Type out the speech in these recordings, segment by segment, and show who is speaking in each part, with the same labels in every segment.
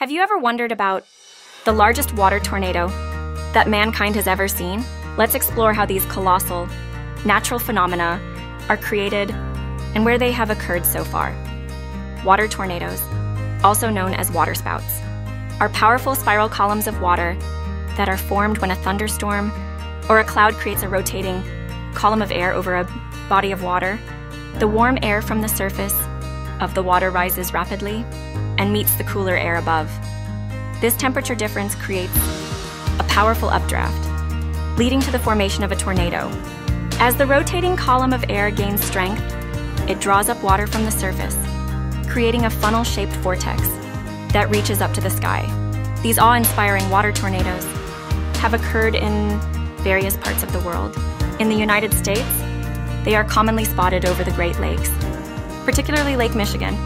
Speaker 1: Have you ever wondered about the largest water tornado that mankind has ever seen? Let's explore how these colossal natural phenomena are created and where they have occurred so far. Water tornadoes, also known as waterspouts, are powerful spiral columns of water that are formed when a thunderstorm or a cloud creates a rotating column of air over a body of water. The warm air from the surface of the water rises rapidly and meets the cooler air above. This temperature difference creates a powerful updraft, leading to the formation of a tornado. As the rotating column of air gains strength, it draws up water from the surface, creating a funnel shaped vortex that reaches up to the sky. These awe inspiring water tornadoes have occurred in various parts of the world. In the United States, they are commonly spotted over the Great Lakes, particularly Lake Michigan,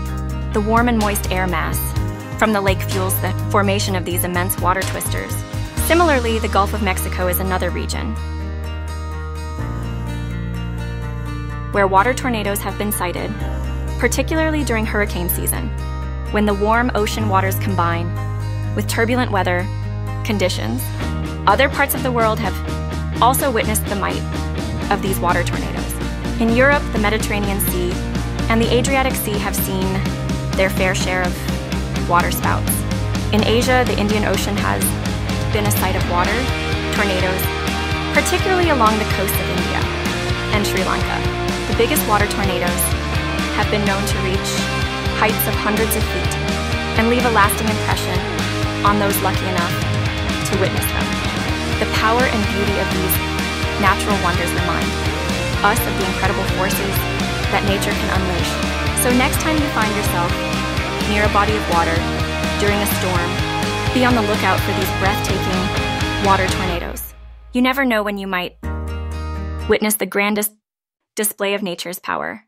Speaker 1: the warm and moist air mass from the lake fuels the formation of these immense water twisters. Similarly, the Gulf of Mexico is another region where water tornadoes have been sighted, particularly during hurricane season, when the warm ocean waters combine with turbulent weather conditions. Other parts of the world have also witnessed the might of these water tornadoes. In Europe, the Mediterranean Sea and the Adriatic Sea have seen their fair share of water spouts. In Asia, the Indian Ocean has been a site of water tornadoes, particularly along the coast of India and Sri Lanka. The biggest water tornadoes have been known to reach heights of hundreds of feet and leave a lasting impression on those lucky enough to witness them. The power and beauty of these natural wonders remind us of the incredible forces that nature can unleash. So next time you find yourself near a body of water during a storm, be on the lookout for these breathtaking water tornadoes. You never know when you might witness the grandest display of nature's power.